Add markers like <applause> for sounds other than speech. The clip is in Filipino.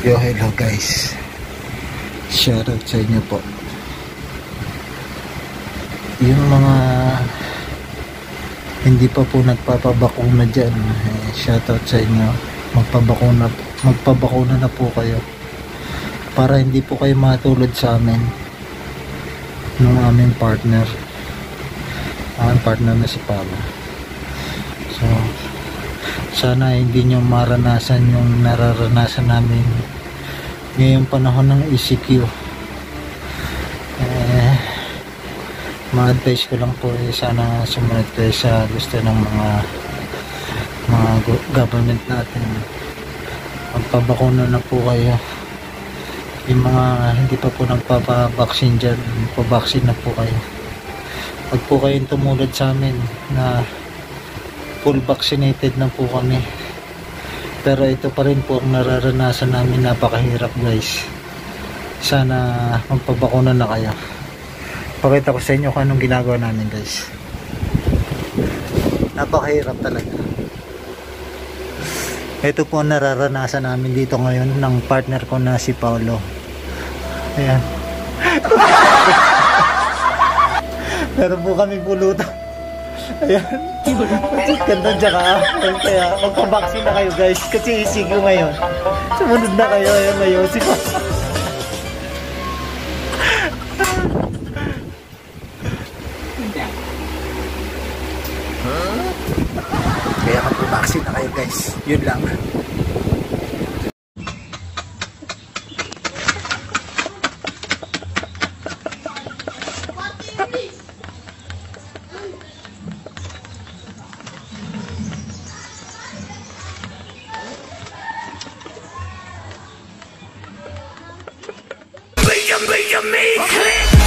Yo, hello guys. Shoutout sa inyo po. Yung mga hindi pa po nagpapabakuna dyan, eh, shoutout sa inyo. Magpabakuna, magpabakuna na po kayo. Para hindi po kayo matulad sa amin ng aming partner. Ang partner na si Pama. So, sana hindi nyo maranasan yung nararanasan namin ngayong panahon ng ECQ eh, ma-advise ko lang po eh, sana sumunod kayo sa gusto ng mga mga government natin. Magpabakuna na po kayo. Yung mga hindi pa po nagpapabaksin dyan pabaksin na po kayo. Pag po kayong tumulad sa amin na full vaccinated na po kami. Pero ito pa rin po ang nararanasan namin. Napakahirap guys. Sana magpabakuna na kayo. Pakita ko sa inyo kung anong ginagawa namin guys. Napakahirap talaga. Ito po ang nararanasan namin dito ngayon ng partner ko na si Paolo. Ayan. <laughs> Meron po kami pulutan ayan Ganda dyan ka. Kaya magpabaksin na kayo guys. Kasi isigo ngayon. Sumunod na kayo. Ayan na yun. Sipa. Kaya magpabaksin na kayo guys. Yun lang. to make me click.